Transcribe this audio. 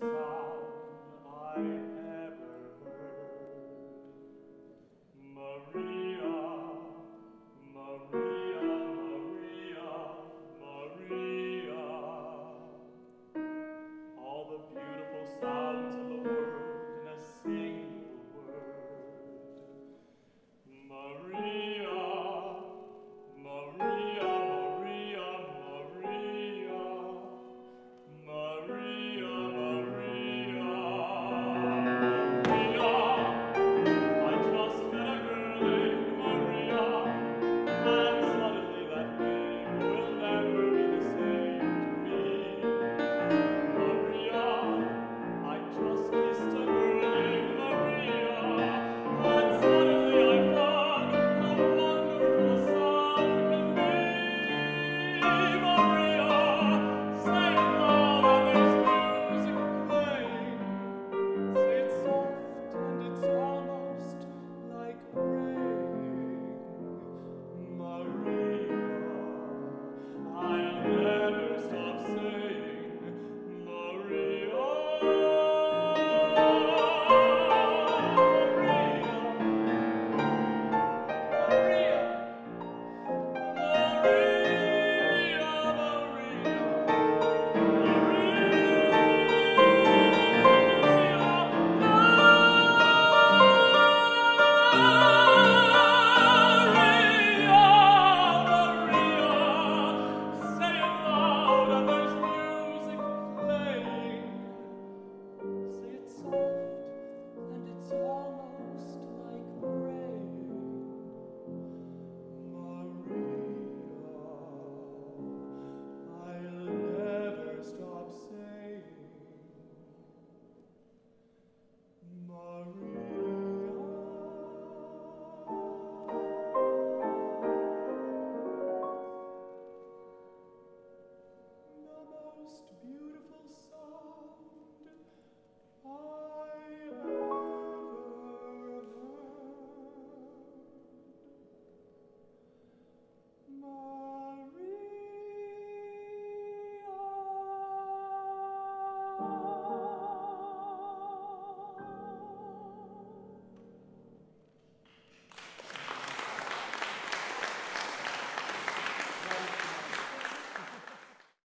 far.